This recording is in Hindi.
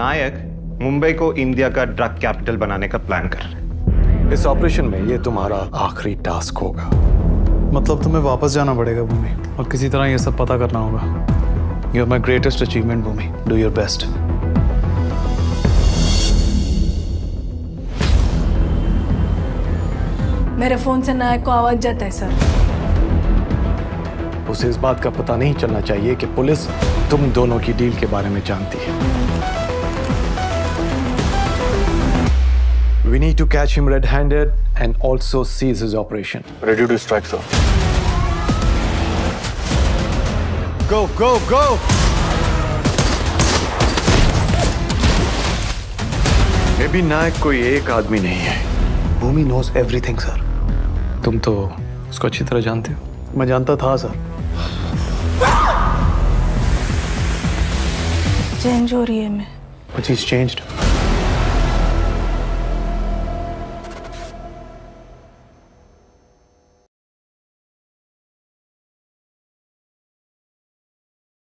नायक मुंबई को इंडिया का ड्रग कैपिटल बनाने का प्लान कर रहे हैं। इस ऑपरेशन में ये तुम्हारा आखिरी टास्क होगा। मतलब तुम्हें वापस जाना पड़ेगा भूमि और किसी तरह ये सब पता करना होगा। You are my greatest achievement Bhoomi. Do your best मेरे फ़ोन से नायक को आवाज़ जाता है सर। उसे इस बात का पता नहीं चलना चाहिए कि पुलिस तुम दोनों की डील के बारे में जानती है। We need to catch him red-handed and also seize his operation. Ready to strike, sir. Go, go, go! भी नायक कोई एक आदमी नहीं है भूमि नोज़ एवरीथिंग सर तुम तो उसको अच्छी तरह जानते हो मैं जानता था सर चेंज हो रही है मैं इज़ चेंज्ड